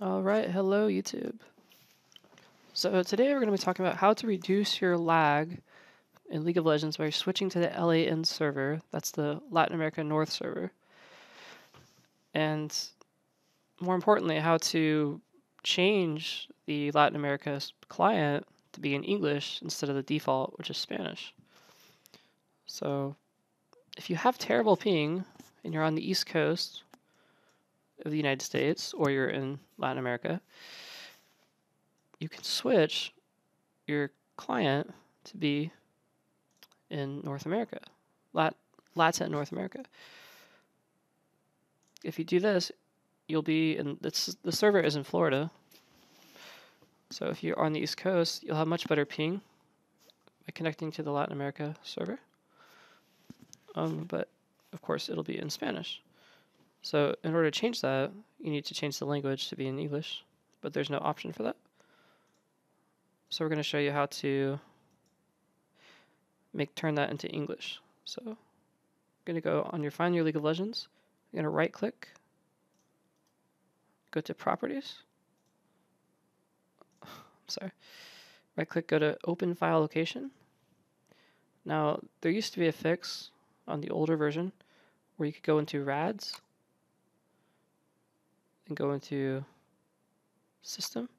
All right, hello YouTube. So today we're going to be talking about how to reduce your lag in League of Legends by switching to the LAN server. That's the Latin America North server. And more importantly, how to change the Latin America client to be in English instead of the default, which is Spanish. So if you have terrible ping and you're on the East Coast of the United States or you're in Latin America, you can switch your client to be in North America, Lat Latin North America. If you do this, you'll be in the server is in Florida. So if you're on the East Coast, you'll have much better ping by connecting to the Latin America server. Um, but of course, it'll be in Spanish. So in order to change that, you need to change the language to be in English, but there's no option for that. So we're going to show you how to make turn that into English. So I'm going to go on your Find Your League of Legends. You're going to right click, go to Properties. sorry. Right click, go to Open File Location. Now, there used to be a fix on the older version where you could go into RADs and go into System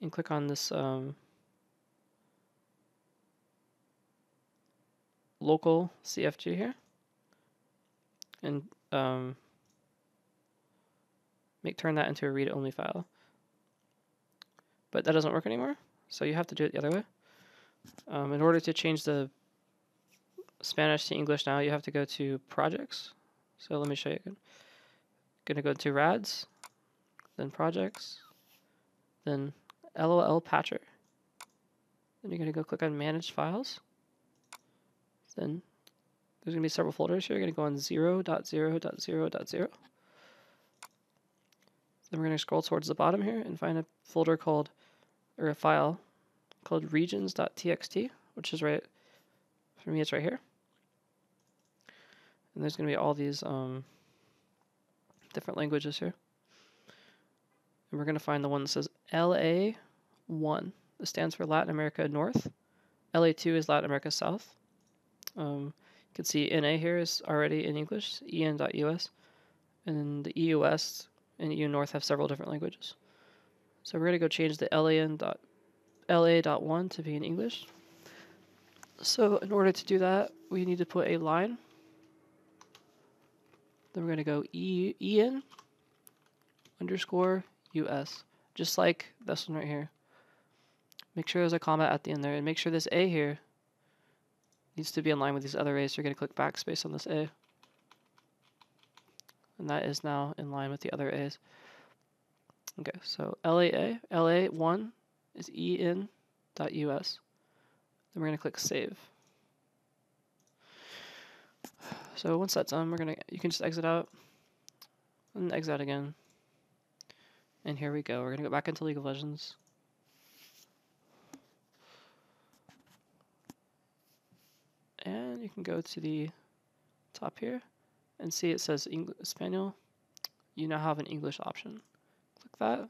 and click on this um, locale CFG here and um, make turn that into a read-only file. But that doesn't work anymore, so you have to do it the other way. Um, in order to change the Spanish to English now, you have to go to projects. So let me show you again. Gonna go to RADs, then projects, then LOL patcher. Then you're gonna go click on manage files. Then there's gonna be several folders here. You're gonna go on 0.0.0.0. Then we're gonna scroll towards the bottom here and find a folder called, or a file called regions.txt, which is right, for me it's right here. And there's going to be all these um, different languages here. And we're going to find the one that says LA1. This stands for Latin America North. LA2 is Latin America South. Um, you can see NA here is already in English, en.us. And the EU West and EU North have several different languages. So we're going to go change the LAN dot, LA.1 to be in English. So in order to do that, we need to put a line then we're going to go e, en underscore us, just like this one right here. Make sure there's a comma at the end there, and make sure this A here needs to be in line with these other A's. So you're going to click backspace on this A. And that is now in line with the other A's. Okay, so LAA, LA1 is en.us. Then we're going to click save. So once that's done, we're gonna you can just exit out and exit out again. And here we go. We're gonna go back into League of Legends. And you can go to the top here and see it says English Español. You now have an English option. Click that.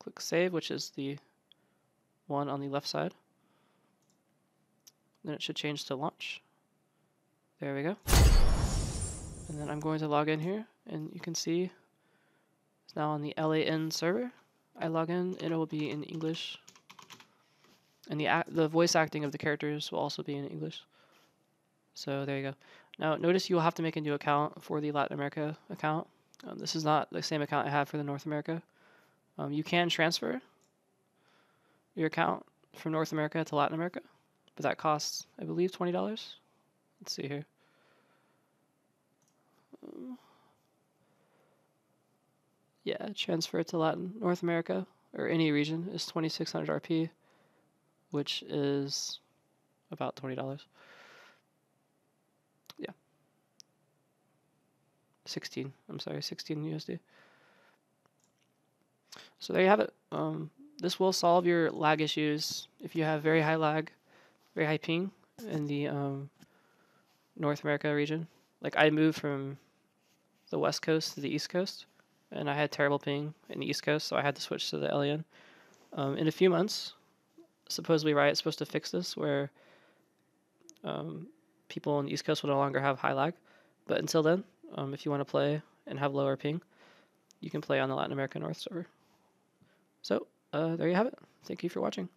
Click save, which is the one on the left side. Then it should change to launch. There we go. And then I'm going to log in here, and you can see it's now on the LAN server. I log in, and it will be in English. And the the voice acting of the characters will also be in English. So there you go. Now notice you will have to make a new account for the Latin America account. Um, this is not the same account I have for the North America. Um, you can transfer your account from North America to Latin America, but that costs, I believe, $20. Let's see here. Yeah, transfer to Latin North America or any region is 2600 RP, which is about $20. Yeah. 16, I'm sorry, 16 USD. So there you have it. Um, this will solve your lag issues if you have very high lag, very high ping in the um, North America region. Like I moved from the west coast to the east coast and I had terrible ping in the East Coast, so I had to switch to the LAN. Um, in a few months, supposedly Riot's supposed to fix this, where um, people on the East Coast will no longer have high lag. But until then, um, if you want to play and have lower ping, you can play on the Latin America North server. So uh, there you have it. Thank you for watching.